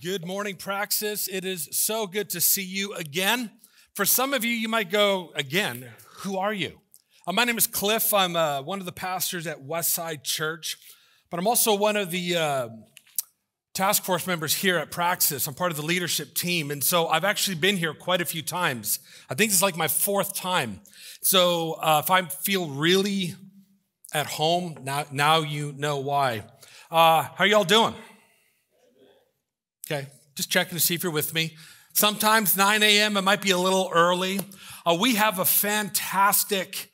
Good morning, Praxis. It is so good to see you again. For some of you, you might go, again, who are you? Uh, my name is Cliff. I'm uh, one of the pastors at Westside Church, but I'm also one of the uh, task force members here at Praxis. I'm part of the leadership team. And so I've actually been here quite a few times. I think it's like my fourth time. So uh, if I feel really at home, now, now you know why. Uh, how are y'all doing? Okay, just checking to see if you're with me. Sometimes 9 a.m., it might be a little early. Uh, we have a fantastic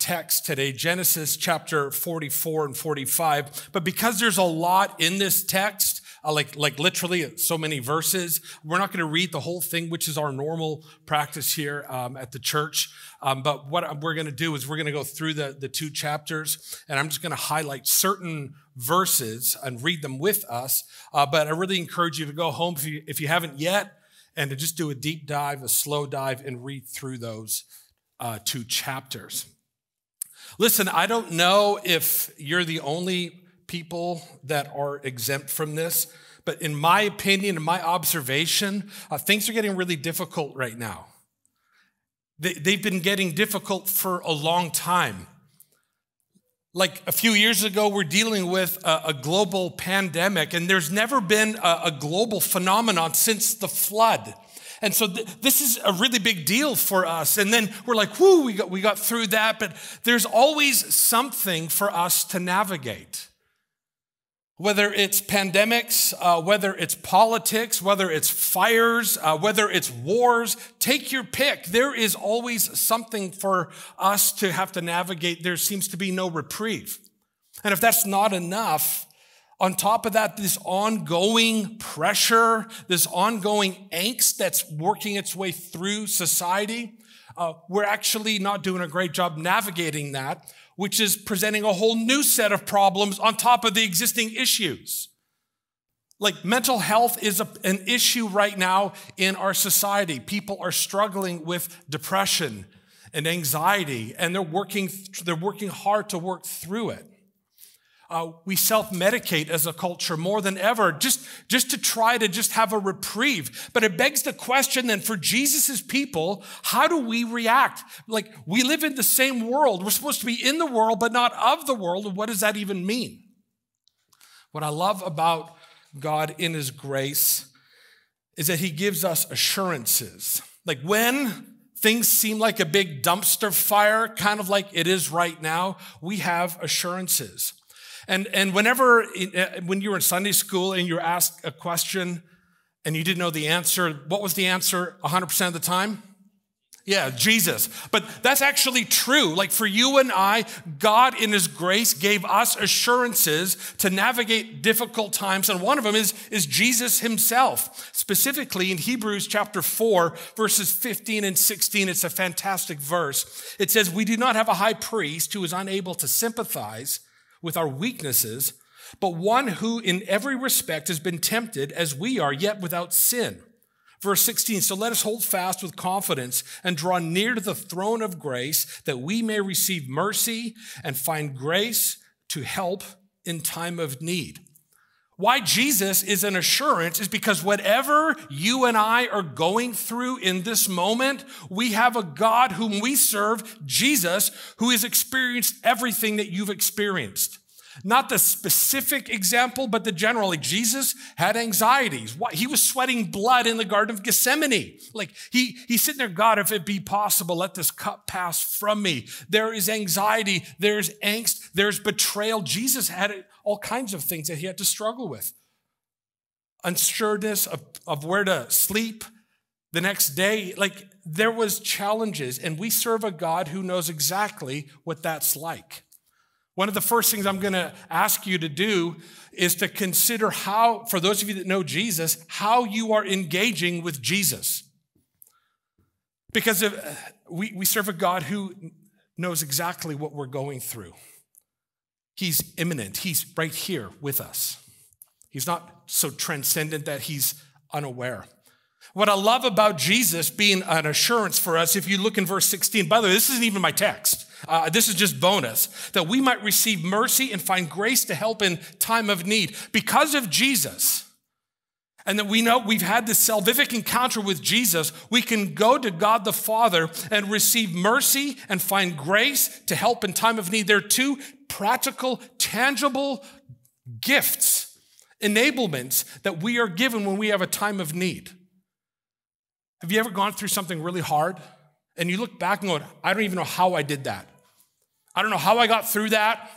text today, Genesis chapter 44 and 45. But because there's a lot in this text, uh, like, like literally so many verses. We're not going to read the whole thing, which is our normal practice here um, at the church. Um, but what we're going to do is we're going to go through the, the two chapters, and I'm just going to highlight certain verses and read them with us. Uh, but I really encourage you to go home if you, if you haven't yet and to just do a deep dive, a slow dive, and read through those uh, two chapters. Listen, I don't know if you're the only people that are exempt from this. But in my opinion, in my observation, uh, things are getting really difficult right now. They, they've been getting difficult for a long time. Like a few years ago, we're dealing with a, a global pandemic, and there's never been a, a global phenomenon since the flood. And so th- this is a really big deal for us. And then we're like, whoo, we got, we got through that. But there's always something for us to navigate. Whether it's pandemics, uh, whether it's politics, whether it's fires, uh, whether it's wars, take your pick. There is always something for us to have to navigate. There seems to be no reprieve. And if that's not enough, on top of that, this ongoing pressure, this ongoing angst that's working its way through society, uh, we're actually not doing a great job navigating that which is presenting a whole new set of problems on top of the existing issues. Like mental health is a, an issue right now in our society. People are struggling with depression and anxiety, and they're working, they're working hard to work through it. Uh, we self-medicate as a culture more than ever just, just to try to just have a reprieve. But it begs the question then for Jesus' people, how do we react? Like we live in the same world. We're supposed to be in the world, but not of the world. And what does that even mean? What I love about God in his grace is that he gives us assurances. Like when things seem like a big dumpster fire, kind of like it is right now, we have assurances. And, and whenever, uh, when you were in Sunday school and you were asked a question and you didn't know the answer, what was the answer 100% of the time? Yeah, Jesus. But that's actually true. Like for you and I, God in His grace gave us assurances to navigate difficult times. And one of them is, is Jesus Himself. Specifically in Hebrews chapter 4, verses 15 and 16, it's a fantastic verse. It says, We do not have a high priest who is unable to sympathize with our weaknesses, but one who in every respect has been tempted as we are, yet without sin. Verse 16, so let us hold fast with confidence and draw near to the throne of grace that we may receive mercy and find grace to help in time of need. Why Jesus is an assurance is because whatever you and I are going through in this moment, we have a God whom we serve, Jesus, who has experienced everything that you've experienced. Not the specific example, but the general. Like Jesus had anxieties. He was sweating blood in the Garden of Gethsemane. Like he, he's sitting there, God, if it be possible, let this cup pass from me. There is anxiety. There's angst. There's betrayal. Jesus had all kinds of things that he had to struggle with. Unsureness of, of where to sleep the next day. Like there was challenges and we serve a God who knows exactly what that's like. One of the first things I'm going to ask you to do is to consider how, for those of you that know Jesus, how you are engaging with Jesus. Because if, uh, we, we serve a God who knows exactly what we're going through. He's immanent, He's right here with us. He's not so transcendent that He's unaware. What I love about Jesus being an assurance for us, if you look in verse 16, by the way, this isn't even my text. Uh, this is just bonus that we might receive mercy and find grace to help in time of need. Because of Jesus, and that we know we've had this salvific encounter with Jesus, we can go to God the Father and receive mercy and find grace to help in time of need. There are two practical, tangible gifts, enablements that we are given when we have a time of need. Have you ever gone through something really hard and you look back and go, I don't even know how I did that? I don't know how I got through that.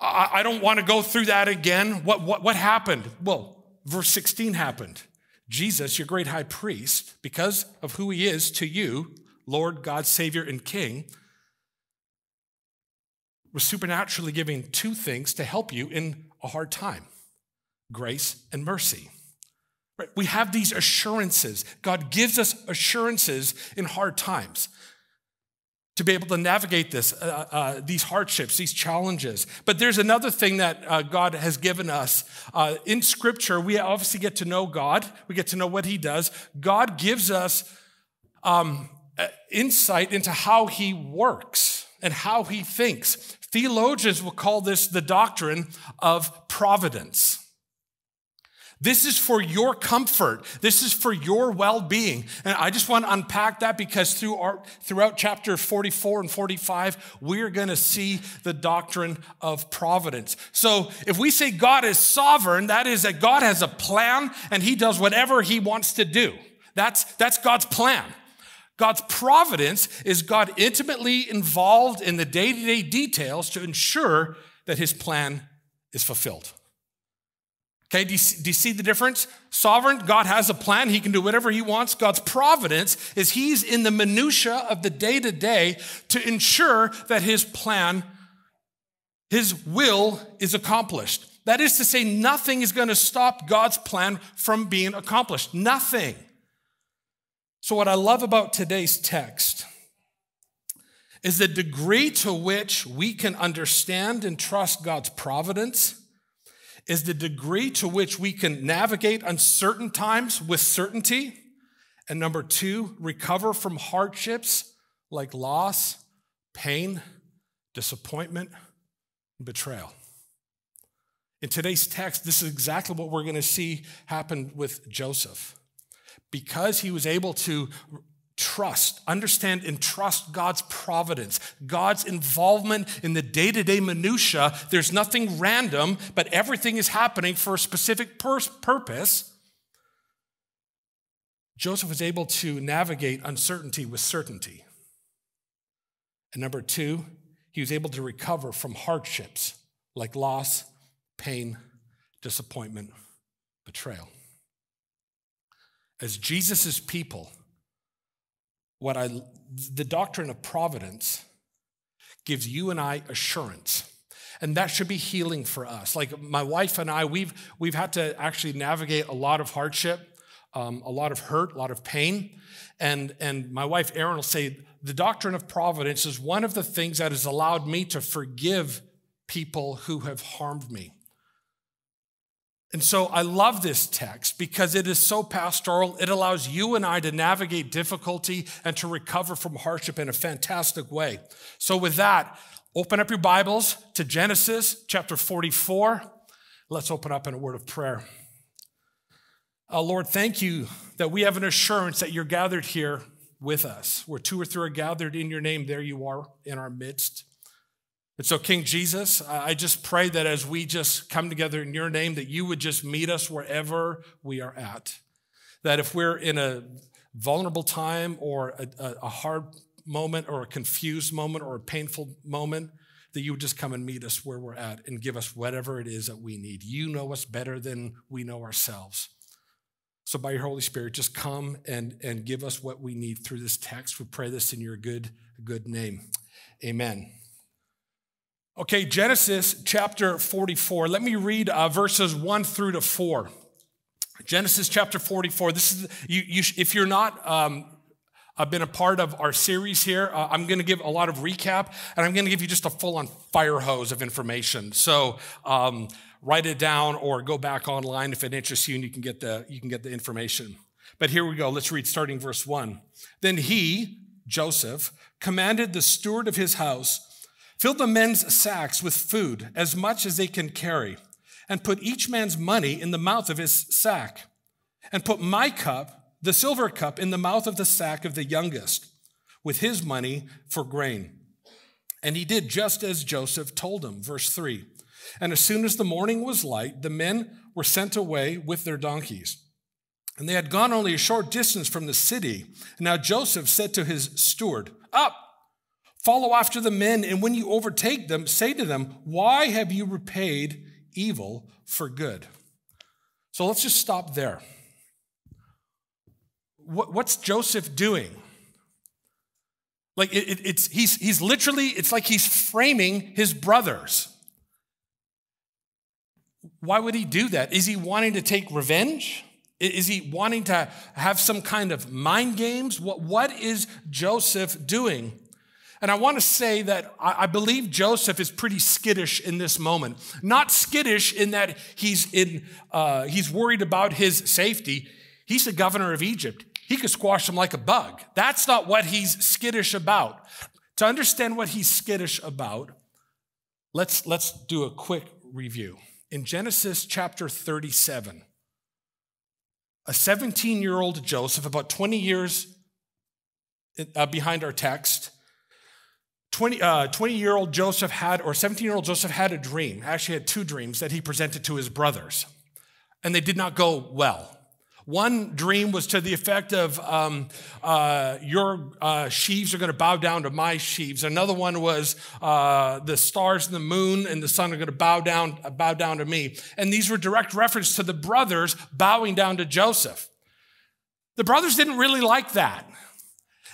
I, I don't want to go through that again. What, what, what happened? Well, verse 16 happened. Jesus, your great high priest, because of who he is to you, Lord, God, Savior, and King, was supernaturally giving two things to help you in a hard time grace and mercy. Right? We have these assurances. God gives us assurances in hard times to be able to navigate this, uh, uh, these hardships, these challenges. But there's another thing that uh, God has given us. Uh, in Scripture, we obviously get to know God, we get to know what He does. God gives us um, uh, insight into how He works and how He thinks. Theologians will call this the doctrine of providence. This is for your comfort. This is for your well being. And I just want to unpack that because through our, throughout chapter 44 and 45, we're going to see the doctrine of providence. So if we say God is sovereign, that is that God has a plan and he does whatever he wants to do. That's, that's God's plan. God's providence is God intimately involved in the day to day details to ensure that his plan is fulfilled. Okay, do you, see, do you, see the difference? Sovereign, God has a plan. He can do whatever he wants. God's providence is he's in the minutia of the day to day to ensure that his plan, his will is accomplished. That is to say, nothing is going to stop God's plan from being accomplished. Nothing. So, what I love about today's text is the degree to which we can understand and trust God's providence is the degree to which we can navigate uncertain times with certainty. And number two, recover from hardships like loss, pain, disappointment, and betrayal. In today's text, this is exactly what we're going to see happen with Joseph. Because he was able to trust, understand and trust God's providence, God's involvement in the day to day minutia. There's nothing random, but everything is happening for a specific purpose. Joseph was able to navigate uncertainty with certainty. And number two, he was able to recover from hardships like loss, pain, disappointment, betrayal. As Jesus' people, what I, the doctrine of providence gives you and I assurance. And that should be healing for us. Like my wife and I, we've, we've had to actually navigate a lot of hardship, um, a lot of hurt, a lot of pain. And, and my wife, Erin, will say, the doctrine of providence is one of the things that has allowed me to forgive people who have harmed me. And so I love this text because it is so pastoral. It allows you and I to navigate difficulty and to recover from hardship in a fantastic way. So, with that, open up your Bibles to Genesis chapter 44. Let's open up in a word of prayer. Uh, Lord, thank you that we have an assurance that you're gathered here with us. Where two or three are gathered in your name, there you are in our midst. And so, King Jesus, I just pray that as we just come together in your name, that you would just meet us wherever we are at. That if we're in a vulnerable time or a, a hard moment or a confused moment or a painful moment, that you would just come and meet us where we're at and give us whatever it is that we need. You know us better than we know ourselves. So, by your Holy Spirit, just come and, and give us what we need through this text. We pray this in your good, good name. Amen. Okay, Genesis chapter 44. Let me read uh, verses 1 through to 4. Genesis chapter 44. This is, you, you if you're not um, I've been a part of our series here. Uh, I'm going to give a lot of recap, and I'm going to give you just a full-on fire hose of information. So um, write it down or go back online if it interests you, and you can get the you can get the information. But here we go. Let's read starting verse one. Then he, Joseph, commanded the steward of his house Fill the men's sacks with food, as much as they can carry, and put each man's money in the mouth of his sack. and put my cup, the silver cup, in the mouth of the sack of the youngest with his money for grain. And he did just as Joseph told him. Verse 3 And as soon as the morning was light, the men were sent away with their donkeys. And they had gone only a short distance from the city. Now Joseph said to his steward, Up, follow after the men, and when you overtake them, say to them, Why have you repaid evil for good? So let's just stop there. What's Joseph doing? Like it, it, it's he's he's literally it's like he's framing his brothers. Why would he do that? Is he wanting to take revenge? Is he wanting to have some kind of mind games? What, what is Joseph doing? And I want to say that I believe Joseph is pretty skittish in this moment. Not skittish in that he's, in, uh, he's worried about his safety. He's the governor of Egypt. He could squash him like a bug. That's not what he's skittish about. To understand what he's skittish about, let's, let's do a quick review. In Genesis chapter 37, a 17 year old Joseph, about 20 years uh, behind our text, 20, uh, 20 year old Joseph had, or 17 year old Joseph had a dream, actually had two dreams that he presented to his brothers, and they did not go well. One dream was to the effect of, um, uh, Your uh, sheaves are going to bow down to my sheaves. Another one was, uh, The stars and the moon and the sun are going to bow down, bow down to me. And these were direct reference to the brothers bowing down to Joseph. The brothers didn't really like that.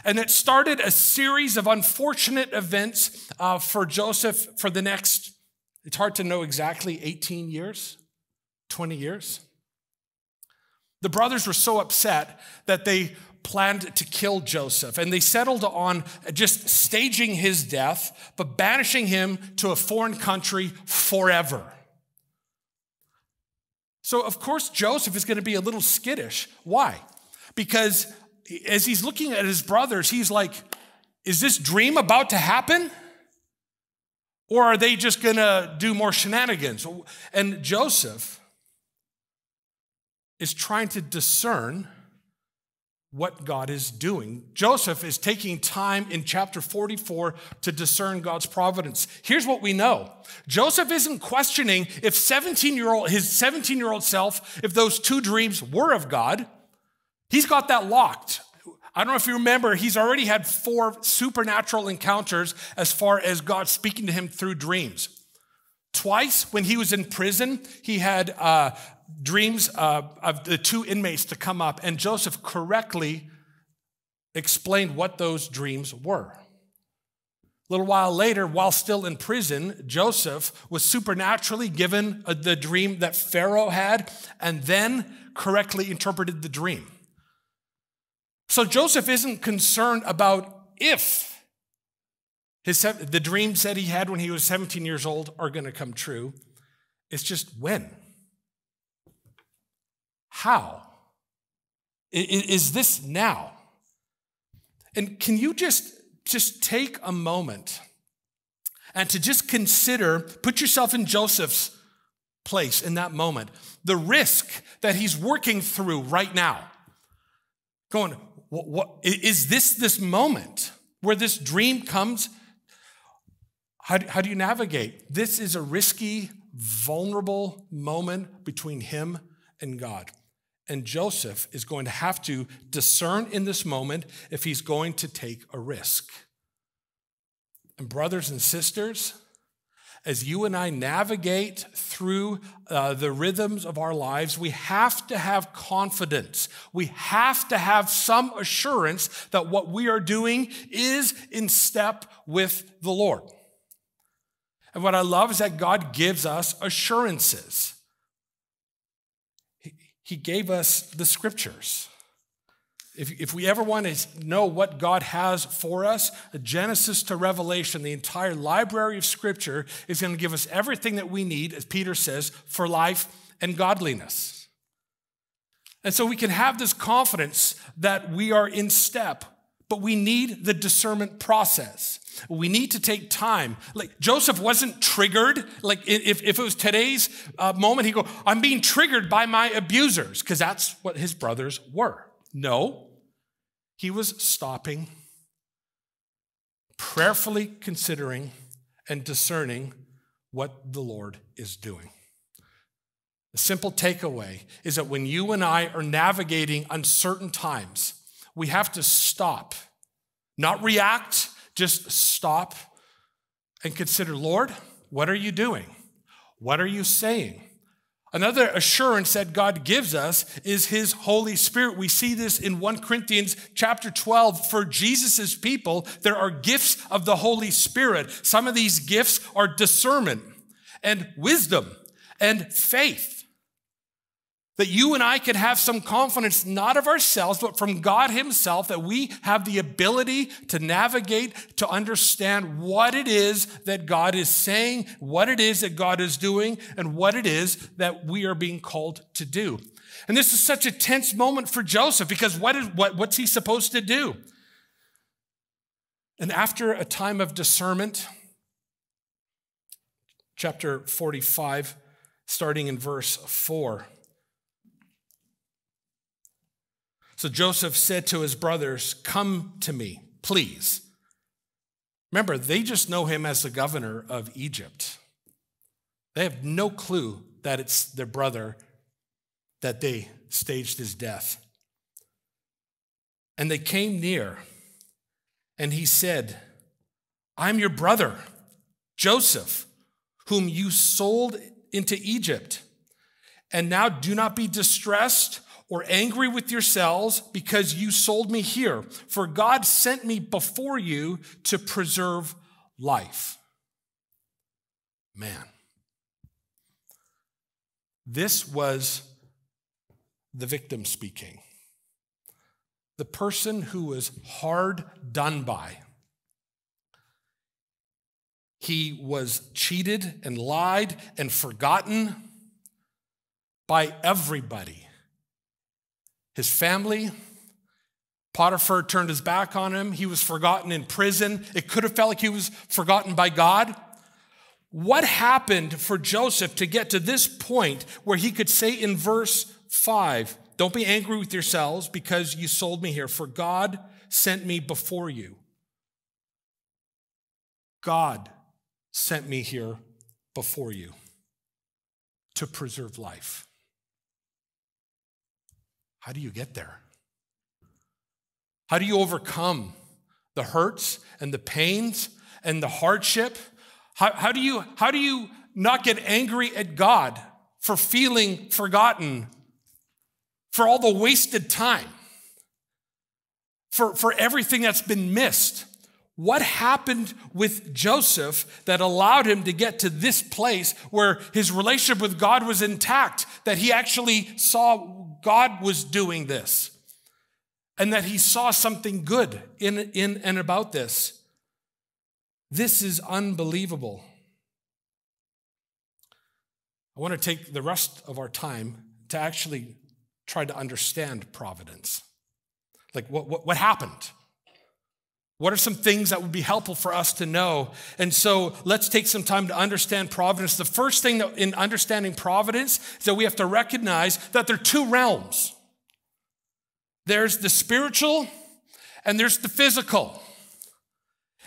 And it started a series of unfortunate events uh, for Joseph for the next, it's hard to know exactly, 18 years, 20 years. The brothers were so upset that they planned to kill Joseph, and they settled on just staging his death, but banishing him to a foreign country forever. So, of course, Joseph is going to be a little skittish. Why? Because as he's looking at his brothers, he's like, is this dream about to happen? Or are they just to do more shenanigans? And Joseph, is trying to discern what God is doing. Joseph is taking time in chapter 44 to discern God's providence. Here's what we know. Joseph isn't questioning if 17 year old, his 17 year old self, if those two dreams were of God. He's got that locked. I don't know if you remember, he's already had four supernatural encounters as far as God speaking to him through dreams. Twice, when he was in prison, he had uh, dreams uh, of the two inmates to come up, and Joseph correctly explained what those dreams were. A little while later, while still in prison, Joseph was supernaturally given uh, the dream that Pharaoh had and then correctly interpreted the dream. So Joseph isn't concerned about if his, the dreams that he had when he was 17 years old are going to come true. It's just when. How? Is this now? And can you just, just take a moment and to just consider, put yourself in Joseph's place in that moment, the risk that he's working through right now. Going, what, what is this this moment where this dream comes? How, how do you navigate? This is a risky, vulnerable moment between him and God. And Joseph is going to have to discern in this moment if he's going to take a risk. And, brothers and sisters, as you and I navigate through uh, the rhythms of our lives, we have to have confidence. We have to have some assurance that what we are doing is in step with the Lord. And what I love is that God gives us assurances. He gave us the scriptures. If, if we ever want to know what God has for us, Genesis to Revelation, the entire library of scripture is going to give us everything that we need, as Peter says, for life and godliness. And so we can have this confidence that we are in step but we need the discernment process. We need to take time. Like Joseph wasn't triggered. Like if, if it was today's uh, moment, he'd go, I'm being triggered by my abusers, because that's what his brothers were. No, he was stopping, prayerfully considering, and discerning what the Lord is doing. The simple takeaway is that when you and I are navigating uncertain times, we have to stop, not react, just stop and consider Lord, what are you doing? What are you saying? Another assurance that God gives us is his Holy Spirit. We see this in 1 Corinthians chapter 12. For Jesus' people, there are gifts of the Holy Spirit. Some of these gifts are discernment and wisdom and faith that you and I could have some confidence, not of ourselves, but from God Himself, that we have the ability to navigate, to understand what it is that God is saying, what it is that God is doing, and what it is that we are being called to do. And this is such a tense moment for Joseph because what is, what, what's he supposed to do? And after a time of discernment, chapter 45, starting in verse 4. So Joseph said to his brothers, Come to me, please. Remember, they just know him as the governor of Egypt. They have no clue that it's their brother that they staged his death. And they came near, and he said, I'm your brother, Joseph, whom you sold into Egypt. And now do not be distressed or angry with yourselves because you sold me here. For God sent me before you to preserve life. Man. This was the victim speaking. The person who was hard done by. He was cheated and lied and forgotten by everybody his family. Potiphar turned his back on him. He was forgotten in prison. It could have felt like he was forgotten by God. What happened for Joseph to get to this point where he could say in verse 5, Don't be angry with yourselves because you sold me here, for God sent me before you. God sent me here before you to preserve life. How do you get there? How do you overcome the hurts and the pains and the hardship? How, how, do you, how do you not get angry at God for feeling forgotten, for all the wasted time, for, for everything that's been missed? What happened with Joseph that allowed him to get to this place where his relationship with God was intact, that he actually saw God was doing this and that he saw something good in, in and about this. This is unbelievable. I want to take the rest of our time to actually try to understand providence. Like, what, what, what happened? What are some things that would be helpful for us to know? And so let's take some time to understand providence. The first thing in understanding providence is that we have to recognize that there are two realms there's the spiritual and there's the physical.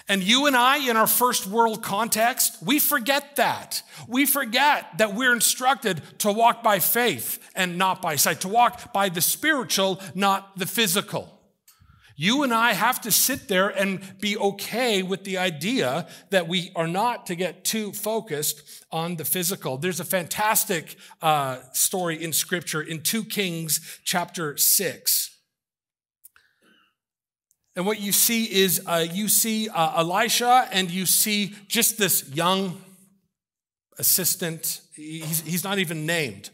And you and I, in our first world context, we forget that. We forget that we're instructed to walk by faith and not by sight, to walk by the spiritual, not the physical. You and I have to sit there and be okay with the idea that we are not to get too focused on the physical. There's a fantastic uh, story in Scripture in 2 Kings chapter 6. And what you see is uh, you see uh, Elisha and you see just this young assistant. He's, he's not even named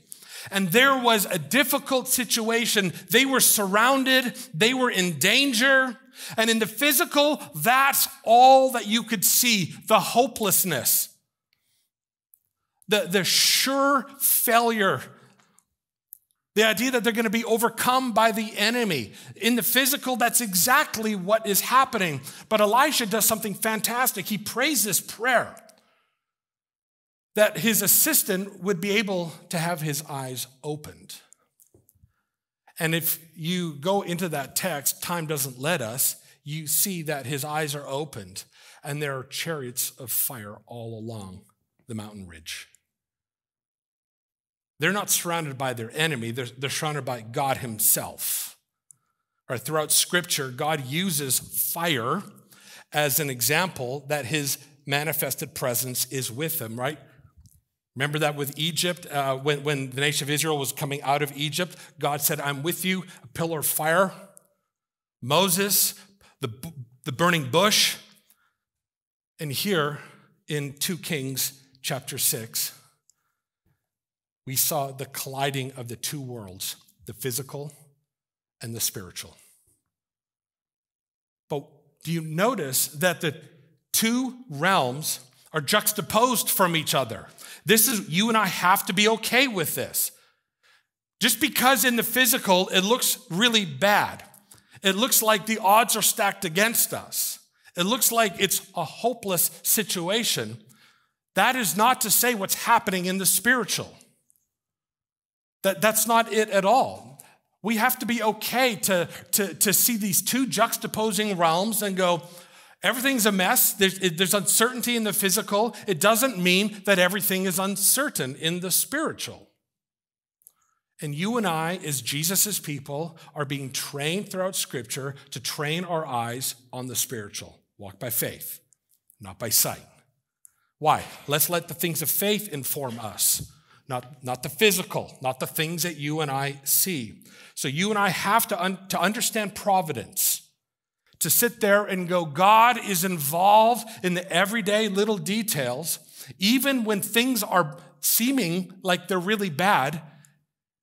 and there was a difficult situation. They were surrounded, they were in danger. And in the physical, that's all that you could see the hopelessness, the, the sure failure, The idea that they're going to be overcome by the enemy. In the physical, that's exactly what is happening. But Elisha does something fantastic. He prays this prayer that his assistant would be able to have his eyes opened. And if you go into that text, time doesn't let us, you see that his eyes are opened and there are chariots of fire all along the mountain ridge. They're not surrounded by their enemy, they're, they're surrounded by God Himself. Right, throughout Scripture, God uses fire as an example that His manifested presence is with them, right? Remember that with Egypt, uh, when, when the nation of Israel was coming out of Egypt, God said, I'm with you, a pillar of fire. Moses, the, the burning bush. And here in 2 Kings chapter 6, we saw the colliding of the two worlds, the physical and the spiritual. But do you notice that the two realms are juxtaposed from each other? This is, you and I have to be okay with this. Just because in the physical it looks really bad, it looks like the odds are stacked against us, it looks like it's a hopeless situation. That is not to say what's happening in the spiritual. That, that's not it at all. We have to be okay to, to, to see these two juxtaposing realms and go, everything's a mess. There's, there's uncertainty in the physical. It doesn't mean that everything is uncertain in the spiritual. And you and I, as Jesus' people, are being trained throughout Scripture to train our eyes on the spiritual. Walk by faith, not by sight. Why? Let's let the things of faith inform us not, not the physical, not the things that you and I see. So you and I have to, un- to understand providence, to sit there and go, God is involved in the everyday little details, even when things are seeming like they're really bad.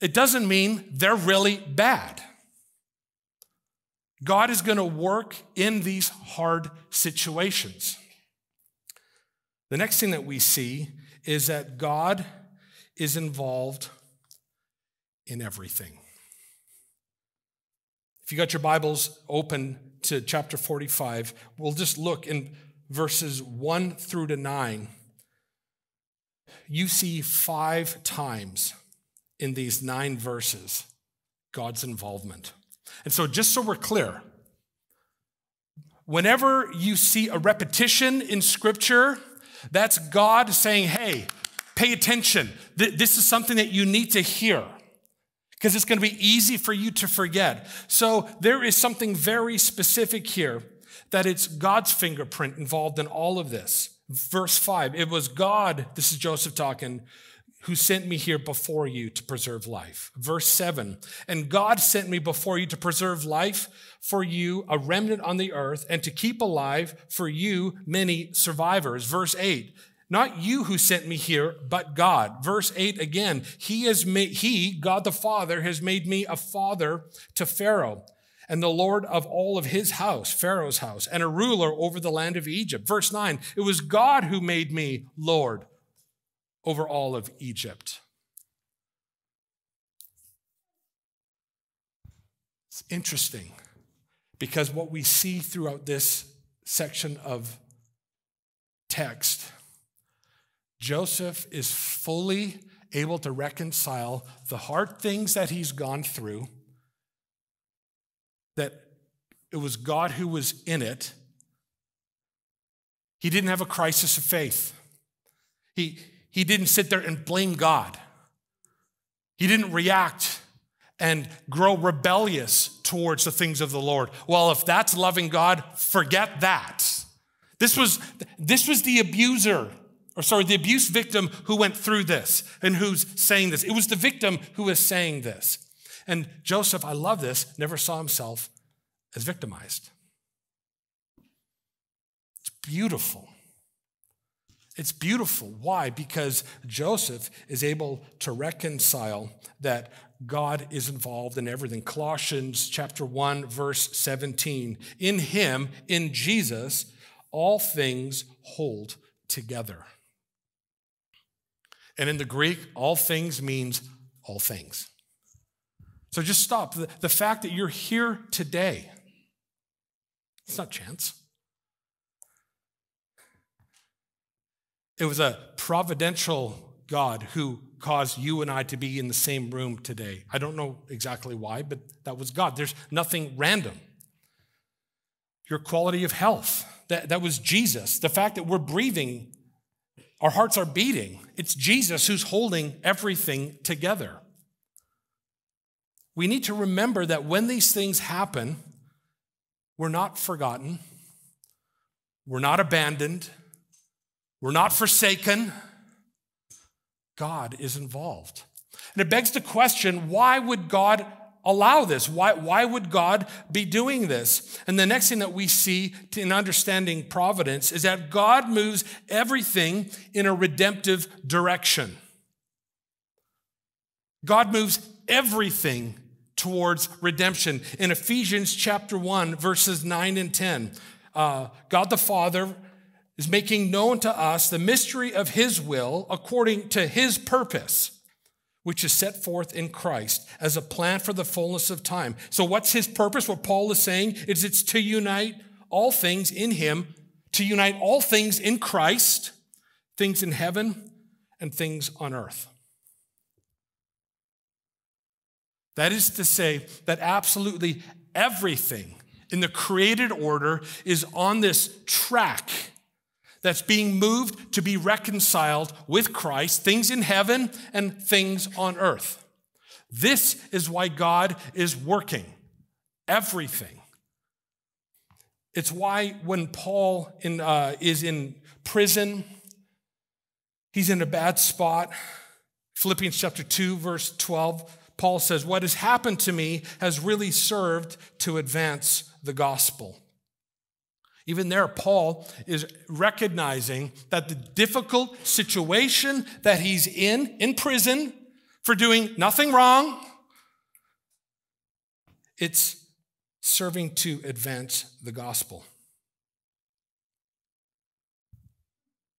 It doesn't mean they're really bad. God is going to work in these hard situations. The next thing that we see is that God is involved in everything. If you got your Bibles open to chapter 45, we'll just look in verses 1 through to 9. You see five times in these nine verses God's involvement. And so, just so we're clear, whenever you see a repetition in Scripture, that's God saying, hey, Pay attention. This is something that you need to hear because it's going to be easy for you to forget. So there is something very specific here that it's God's fingerprint involved in all of this. Verse 5 it was God, this is Joseph talking, who sent me here before you to preserve life. Verse 7 And God sent me before you to preserve life for you, a remnant on the earth, and to keep alive for you many survivors. Verse 8 not you who sent me here, but God. Verse 8 again, He has made, He, God the Father, has made me a father to Pharaoh and the Lord of all of his house, Pharaoh's house, and a ruler over the land of Egypt. Verse 9, it was God who made me Lord over all of Egypt. It's interesting because what we see throughout this section of text Joseph is fully able to reconcile the hard things that he's gone through, that it was God who was in it. He didn't have a crisis of faith. He, he didn't sit there and blame God. He didn't react and grow rebellious towards the things of the Lord. Well, if that's loving God, forget that. This was, this was the abuser or sorry, the abuse victim who went through this and who's saying this. It was the victim who was saying this. And Joseph, I love this, never saw himself as victimized. It's beautiful. It's beautiful. Why? Because Joseph is able to reconcile that God is involved in everything. Colossians chapter 1 verse 17. In him, in Jesus, all things hold together. And in the Greek, all things means all things. So just stop. The, the fact that you're here today, it's not chance. It was a providential God who caused you and I to be in the same room today. I don't know exactly why, but that was God. There's nothing random. Your quality of health, that, that was Jesus. The fact that we're breathing, our hearts are beating, it's Jesus who's holding everything together. We need to remember that when these things happen, we're not forgotten, we're not abandoned, we're not forsaken. God is involved. And it begs the question why would God allow this? Why, why would God be doing this? And the next thing that we see in understanding providence is that God moves everything in a redemptive direction. God moves everything towards redemption. In Ephesians chapter 1, verses 9 and 10, uh, God the Father is making known to us the mystery of his will according to his purpose, which is set forth in Christ as a plan for the fullness of time. So, what's his purpose? What Paul is saying is it's to unite all things in him, to unite all things in Christ, things in heaven and things on earth. That is to say, that absolutely everything in the created order is on this track that's being moved to be reconciled with Christ, things in heaven and things on earth. This is why God is working everything. It's why when Paul in, uh, is in prison, he's in a bad spot. Philippians chapter 2, verse 12, Paul says, What has happened to me has really served to advance the gospel. Even there, Paul is recognizing that the difficult situation that he's in, in prison, for doing nothing wrong, it's serving to advance the gospel.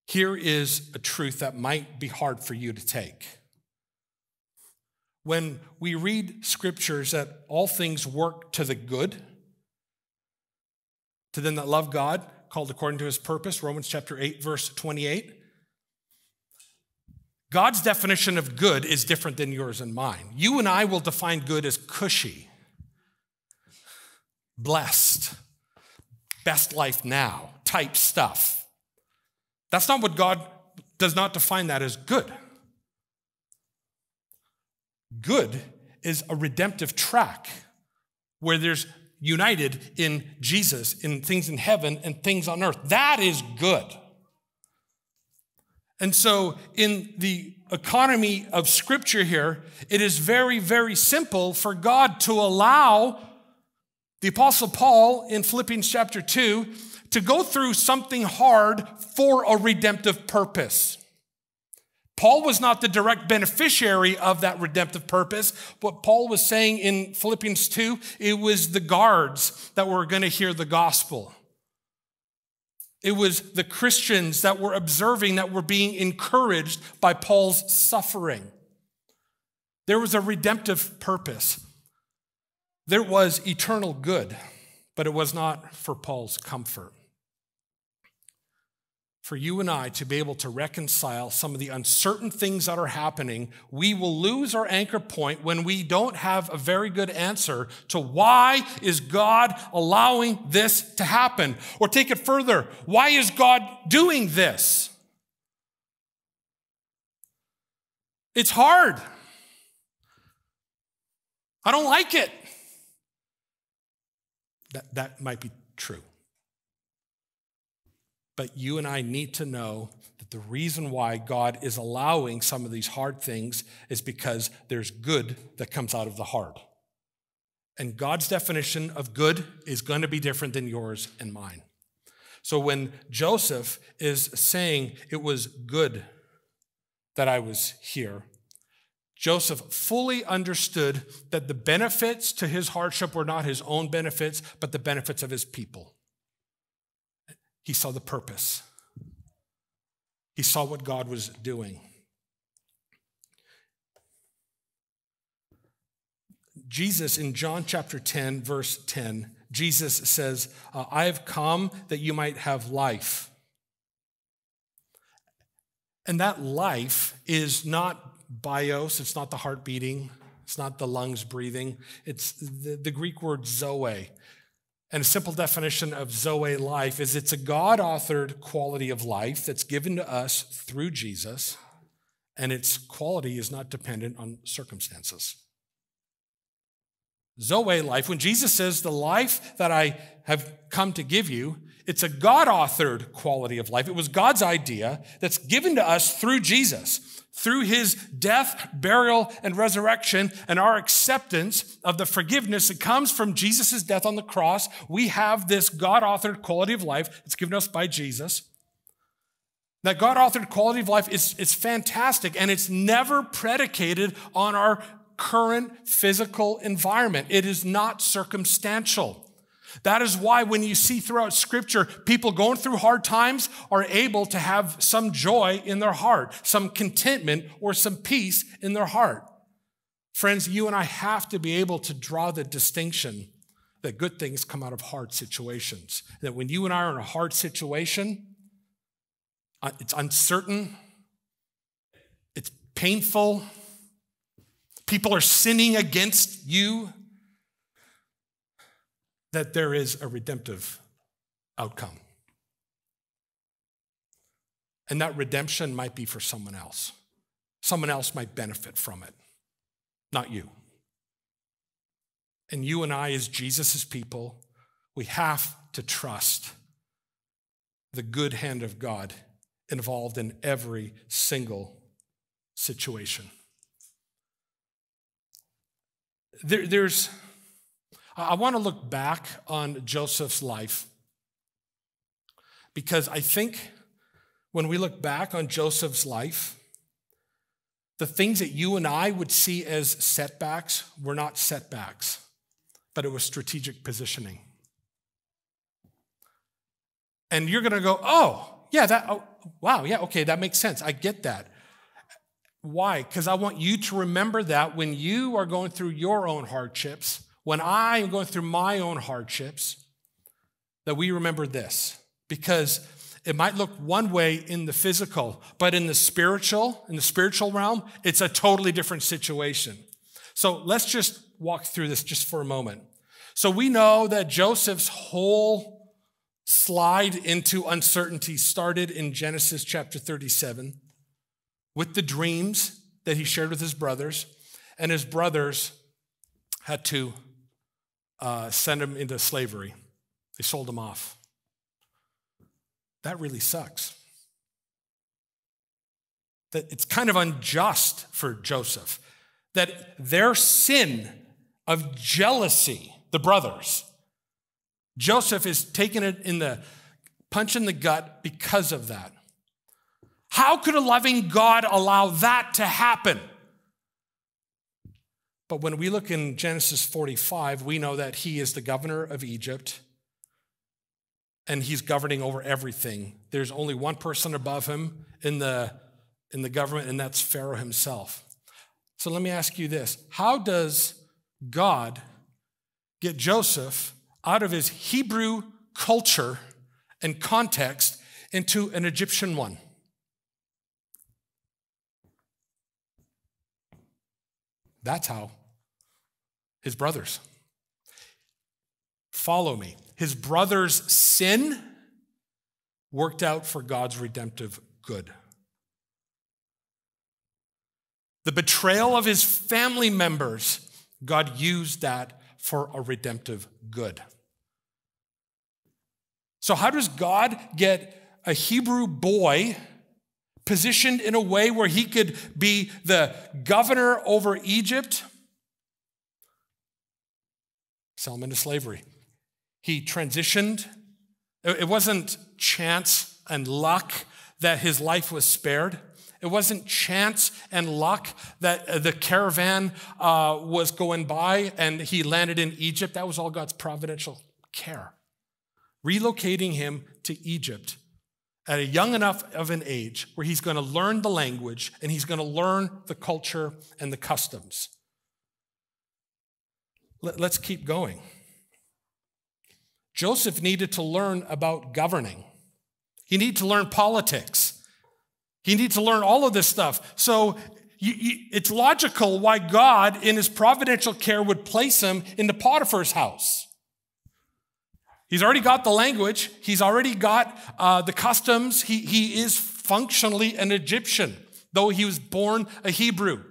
Here is a truth that might be hard for you to take. When we read scriptures that all things work to the good, to them that love God, called according to his purpose, Romans chapter 8, verse 28. God's definition of good is different than yours and mine. You and I will define good as cushy, blessed, best life now type stuff. That's not what God does not define that as good. Good is a redemptive track where there's united in Jesus, in things in heaven and things on earth. That is good. And so, in the economy of Scripture here, it is very, very simple for God to allow the Apostle Paul in Philippians chapter 2 to go through something hard for a redemptive purpose. Paul was not the direct beneficiary of that redemptive purpose. What Paul was saying in Philippians 2, it was the guards that were going to hear the gospel. It was the Christians that were observing, that were being encouraged by Paul's suffering. There was a redemptive purpose. There was eternal good, but it was not for Paul's comfort for you and I to be able to reconcile some of the uncertain things that are happening, we will lose our anchor point when we don't have a very good answer to why is God allowing this to happen? Or take it further, why is God doing this? It's hard. I don't like it. That, that might be true. But you and I need to know that the reason why God is allowing some of these hard things is because there's good that comes out of the hard. And God's definition of good is going to be different than yours and mine. So when Joseph is saying it was good that I was here, Joseph fully understood that the benefits to his hardship were not his own benefits, but the benefits of his people. He saw the purpose, he saw what God was doing. Jesus in John chapter 10, verse 10, Jesus says, uh, I have come that you might have life. And that life is not bios, it's not the heart beating, it's not the lungs breathing, it's the, the Greek word zoe. And a simple definition of Zoe life is it's a God authored quality of life that's given to us through Jesus, and its quality is not dependent on circumstances. Zoe life, when Jesus says, The life that I have come to give you, it's a God authored quality of life. It was God's idea that's given to us through Jesus through his death, burial, and resurrection, and our acceptance of the forgiveness that comes from Jesus' death on the cross, we have this God authored quality of life that's given us by Jesus. That God authored quality of life is, is fantastic, and it's never predicated on our current physical environment. It is not circumstantial. That is why when you see throughout scripture, people going through hard times are able to have some joy in their heart, some contentment or some peace in their heart. Friends, you and I have to be able to draw the distinction that good things come out of hard situations. That when you and I are in a hard situation, uh, it's uncertain, it's painful, people are sinning against you, that there is a redemptive outcome. And that redemption might be for someone else. Someone else might benefit from it, not you. And you and I, as Jesus' people, we have to trust the good hand of God involved in every single situation. There, there's I want to look back on Joseph's life because I think when we look back on Joseph's life, the things that you and I would see as setbacks were not setbacks, but it was strategic positioning. And you're going to go, oh, yeah, that, oh, wow, yeah, okay, that makes sense. I get that. Why? Because I want you to remember that when you are going through your own hardships, when I am going through my own hardships, that we remember this because it might look one way in the physical, but in the spiritual, in the spiritual realm, it's a totally different situation. So let's just walk through this just for a moment. So we know that Joseph's whole slide into uncertainty started in Genesis chapter 37 with the dreams that he shared with his brothers, and his brothers had to uh, send them into slavery. They sold them off. That really sucks. That it's kind of unjust for Joseph that their sin of jealousy, the brothers, Joseph is taking it in the punch in the gut because of that. How could a loving God allow that to happen? But when we look in Genesis 45, we know that he is the governor of Egypt and he's governing over everything. There's only one person above him in the, in the government, and that's Pharaoh himself. So let me ask you this How does God get Joseph out of his Hebrew culture and context into an Egyptian one? That's how. His brothers. Follow me. His brother's sin worked out for God's redemptive good. The betrayal of his family members, God used that for a redemptive good. So, how does God get a Hebrew boy positioned in a way where he could be the governor over Egypt, sell him into slavery. He transitioned. It wasn't chance and luck that his life was spared. It wasn't chance and luck that the caravan uh, was going by and he landed in Egypt. That was all God's providential care. Relocating him to Egypt at a young enough of an age where he's going to learn the language and he's going to learn the culture and the customs. let's keep going. Joseph needed to learn about governing. He needed to learn politics. He needed to learn all of this stuff. So you, you, it's logical why God, in his providential care, would place him in the Potiphar's house. He's already got the language, he's already got uh, the customs. He, he is functionally an Egyptian, though he was born a Hebrew.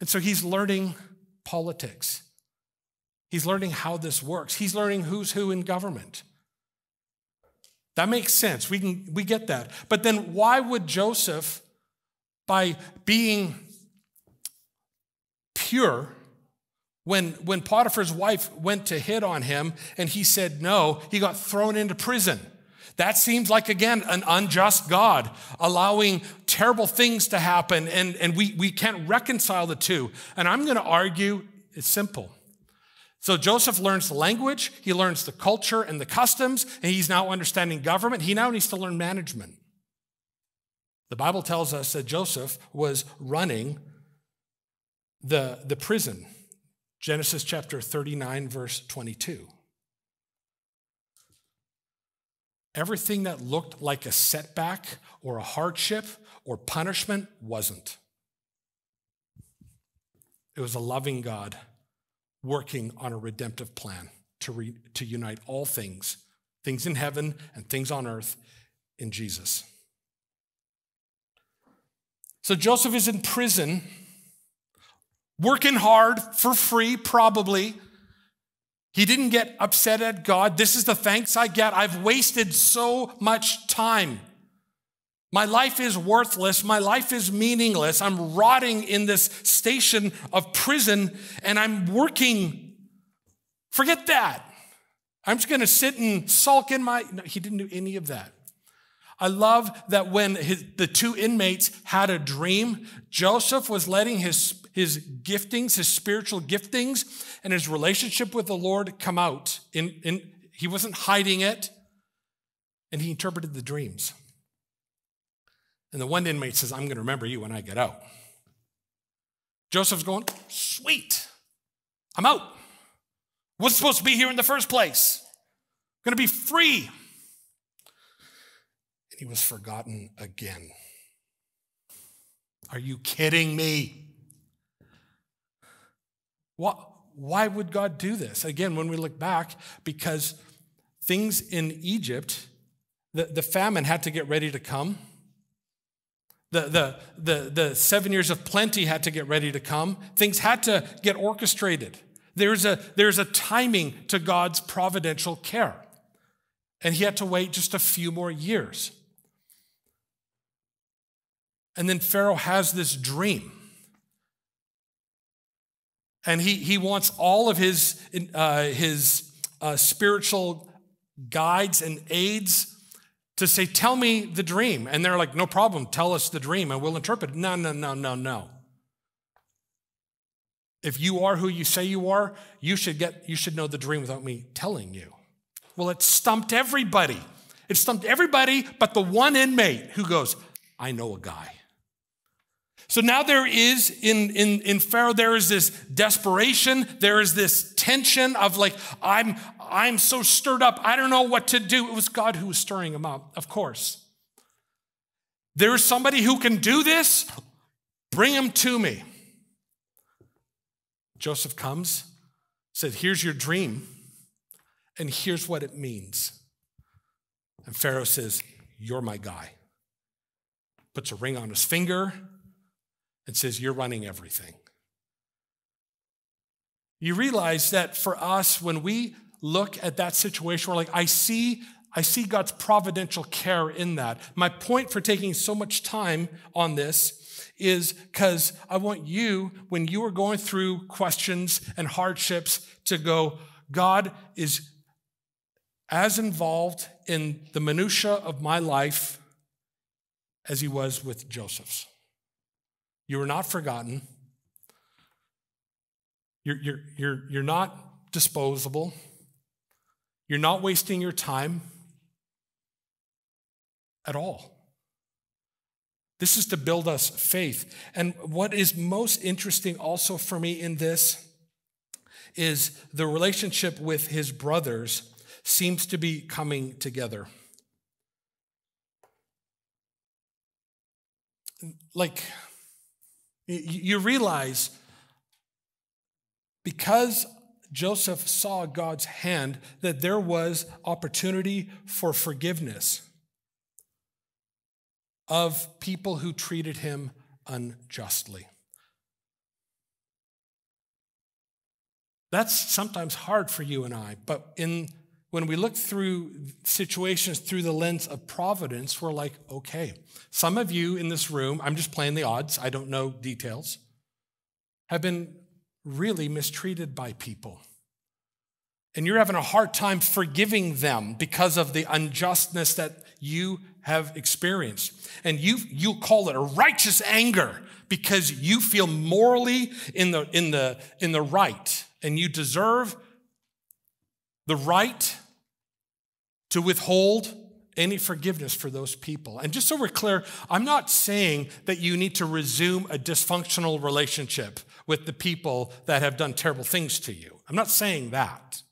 And so he's learning politics. He's learning how this works. He's learning who's who in government. That makes sense. We, can, we get that. But then why would Joseph, by being pure, when, when Potiphar's wife went to hit on him and he said no, he got thrown into prison. That seems like, again, an unjust God, allowing terrible things to happen, and, and we, we can't reconcile the two. And I'm going to argue it's simple. So Joseph learns the language, he learns the culture and the customs, and he's now understanding government. He now needs to learn management. The Bible tells us that Joseph was running the, the prison. Genesis chapter 39, verse 22. Everything that looked like a setback or a hardship or punishment wasn't. It was a loving God working on a redemptive plan to, re, to unite all things, things in heaven and things on earth, in Jesus. So Joseph is in prison, working hard for free, probably. He didn't get upset at God. This is the thanks I get. I've wasted so much time. My life is worthless. My life is meaningless. I'm rotting in this station of prison and I'm working. Forget that. I'm just going to sit and sulk in my. No, he didn't do any of that. I love that when his, the two inmates had a dream, Joseph was letting his, his giftings, his spiritual giftings, and his relationship with the Lord come out. In, in, he wasn't hiding it, and he interpreted the dreams. And the one inmate says, I'm going to remember you when I get out. Joseph's going, Sweet, I'm out. Wasn't supposed to be here in the first place. I'm going to be free. And he was forgotten again. Are you kidding me? Why would God do this? Again, when we look back, because things in Egypt, the, the famine had to get ready to come. The, the, the, the seven years of plenty had to get ready to come. Things had to get orchestrated. There's a, there's a timing to God's providential care. And he had to wait just a few more years. And then Pharaoh has this dream. And he, he wants all of his, uh, his uh, spiritual guides and aides to say, Tell me the dream. And they're like, No problem, tell us the dream and we'll interpret. No, no, no, no, no. If you are who you say you are, you should get you should know the dream without me telling you. Well, it stumped everybody. It stumped everybody but the one inmate who goes, I know a guy. So now there is in, in, in Pharaoh, there is this desperation, there is this tension of like, I'm, I'm so stirred up, I don't know what to do. It was God who was stirring him up, of course. There's somebody who can do this, bring him to me. Joseph comes, said, Here's your dream, and here's what it means. And Pharaoh says, You're my guy. Puts a ring on his finger, and says, You're running everything. You realize that for us, when we look at that situation, we're like, I see, I see God's providential care in that. My point for taking so much time on this is because I want you, when you are going through questions and hardships, to go, God is as involved in the minutia of my life as he was with Joseph's. You are not forgotten. You're, you're, you're, you're not disposable. You're not wasting your time at all. This is to build us faith. And what is most interesting also for me in this is the relationship with his brothers seems to be coming together. Like, you realize because Joseph saw God's hand that there was opportunity for forgiveness of people who treated him unjustly. That's sometimes hard for you and I, but in when we look through situations through the lens of providence, we're like, okay, some of you in this room, I'm just playing the odds, I don't know details, have been really mistreated by people. And you're having a hard time forgiving them because of the unjustness that you have experienced. And you you call it a righteous anger because you feel morally in the in the in the right and you deserve the right to withhold any forgiveness for those people. And just so we're clear, I'm not saying that you need to resume a dysfunctional relationship with the people that have done terrible things to you. I'm not saying that.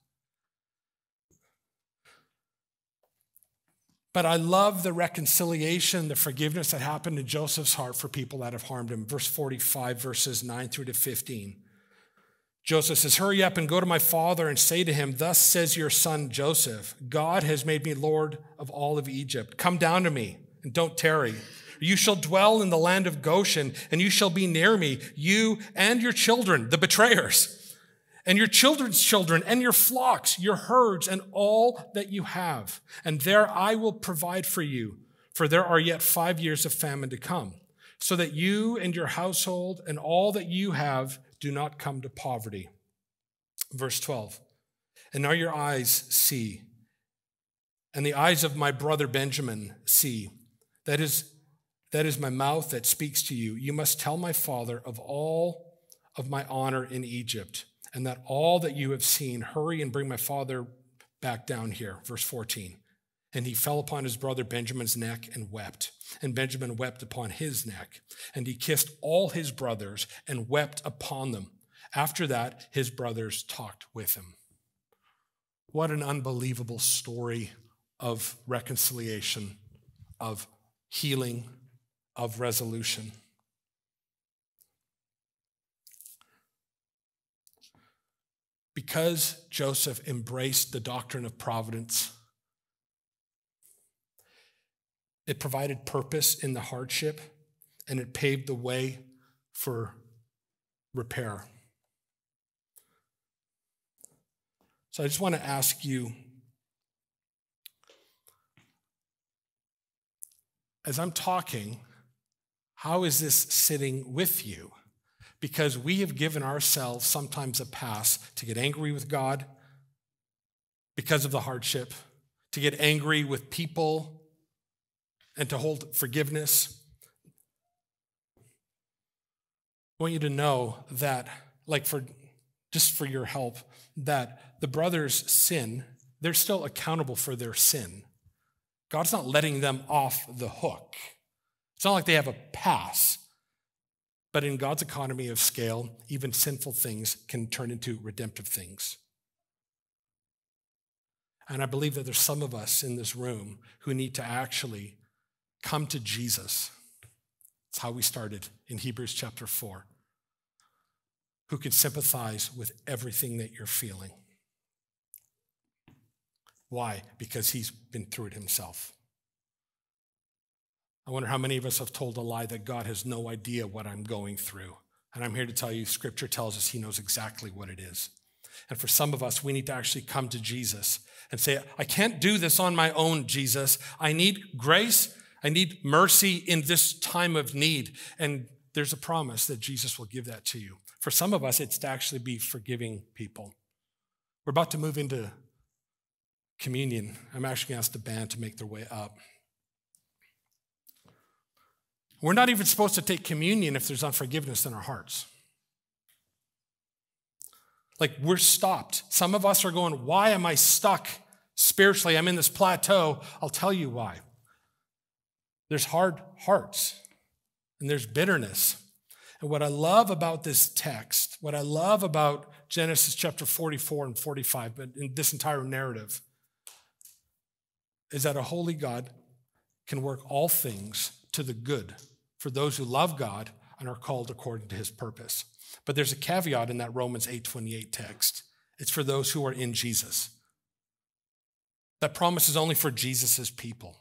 But I love the reconciliation, the forgiveness that happened in Joseph's heart for people that have harmed him. Verse 45, verses 9 through to 15. Joseph says, Hurry up and go to my father and say to him, Thus says your son Joseph, God has made me Lord of all of Egypt. Come down to me and don't tarry. You shall dwell in the land of Goshen, and you shall be near me, you and your children, the betrayers, and your children's children, and your flocks, your herds, and all that you have. And there I will provide for you, for there are yet five years of famine to come, so that you and your household and all that you have do not come to poverty. Verse 12. And now your eyes see, and the eyes of my brother Benjamin see. That is, that is my mouth that speaks to you. You must tell my father of all of my honor in Egypt, and that all that you have seen, hurry and bring my father back down here. Verse 14. And he fell upon his brother Benjamin's neck and wept. And Benjamin wept upon his neck. And he kissed all his brothers and wept upon them. After that, his brothers talked with him. What an unbelievable story of reconciliation, of healing, of resolution. Because Joseph embraced the doctrine of providence, It provided purpose in the hardship and it paved the way for repair. So I just want to ask you as I'm talking, how is this sitting with you? Because we have given ourselves sometimes a pass to get angry with God because of the hardship, to get angry with people and to hold forgiveness. I want you to know that, like for just for your help, that the brothers' sin, they're still accountable for their sin. God's not letting them off the hook. It's not like they have a pass. But in God's economy of scale, even sinful things can turn into redemptive things. And I believe that there's some of us in this room who need to actually Come to Jesus. That's how we started in Hebrews chapter 4. Who can sympathize with everything that you're feeling. Why? Because he's been through it himself. I wonder how many of us have told a lie that God has no idea what I'm going through. And I'm here to tell you, Scripture tells us He knows exactly what it is. And for some of us, we need to actually come to Jesus and say, I can't do this on my own, Jesus. I need grace I need mercy in this time of need. And there's a promise that Jesus will give that to you. For some of us, it's to actually be forgiving people. We're about to move into communion. I'm actually going to ask the band to make their way up. We're not even supposed to take communion if there's unforgiveness in our hearts. Like we're stopped. Some of us are going, Why am I stuck spiritually? I'm in this plateau. I'll tell you why. There's hard hearts. and there's bitterness. And what I love about this text, what I love about Genesis chapter 44 and 45, but in this entire narrative, is that a holy God can work all things to the good for those who love God and are called according to his purpose. But there's a caveat in that Romans 8:28 text. It's for those who are in Jesus. That promise is only for Jesus' people.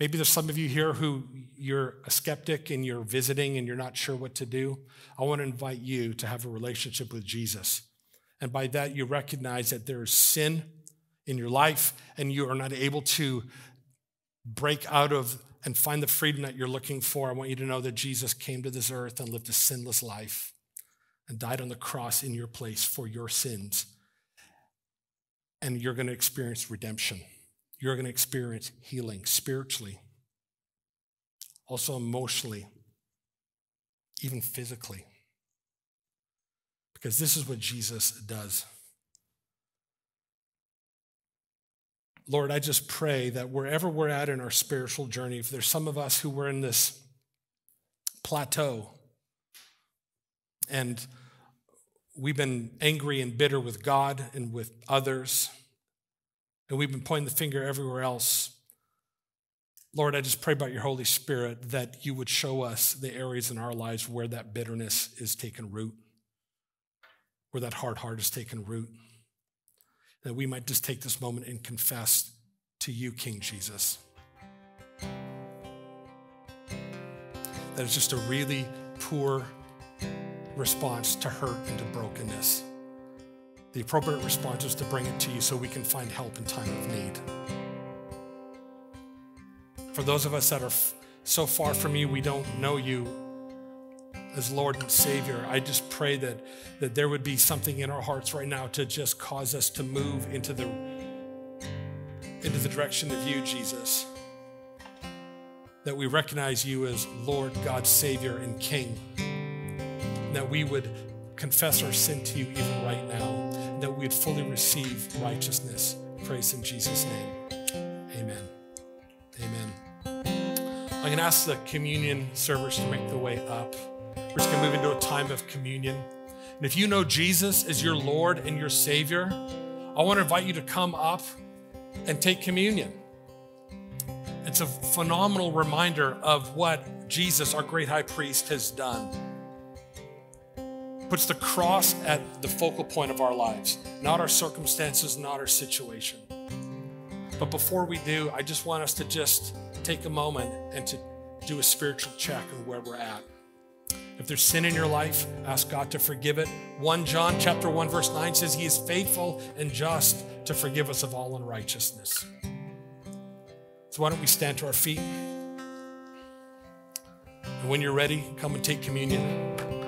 Maybe there's some of you here who you're a skeptic and you're visiting and you're not sure what to do. I want to invite you to have a relationship with Jesus. And by that, you recognize that there's sin in your life and you are not able to break out of and find the freedom that you're looking for. I want you to know that Jesus came to this earth and lived a sinless life and died on the cross in your place for your sins. And you're going to experience redemption you're going to experience healing spiritually, also emotionally, even physically. Because this is what Jesus does. Lord, I just pray that wherever we're at in our spiritual journey, if there's some of us who were in this plateau and we've been angry and bitter with God and with others, and we've been pointing the finger everywhere else. Lord, I just pray about your Holy Spirit that you would show us the areas in our lives where that bitterness is taken root, where that hard heart is taken root. That we might just take this moment and confess to you, King Jesus. That is just a really poor response to hurt and to brokenness. The appropriate response is to bring it to you so we can find help in time of need. For those of us that are so far from you, we don't know you as Lord and Savior, I just pray that, that there would be something in our hearts right now to just cause us to move into the, into the direction of you, Jesus. That we recognize you as Lord, God, Savior, and King. that we would confess our sin to you even right now that we'd fully receive righteousness. Praise in Jesus' name. Amen. Amen. I'm going to ask the communion servers to make the way up. We're just going to move into a time of communion. And if you know Jesus as your Lord and your Savior, I want to invite you to come up and take communion. It's a phenomenal reminder of what Jesus, our great high priest, has done puts the cross at the focal point of our lives, not our circumstances, not our situation. But before we do, I just want us to just take a moment and to do a spiritual check on where we're at. If there's sin in your life, ask God to forgive it. 1 John chapter 1 verse 9 says he is faithful and just to forgive us of all unrighteousness. So why don't we stand to our feet? And when you're ready, come and take communion.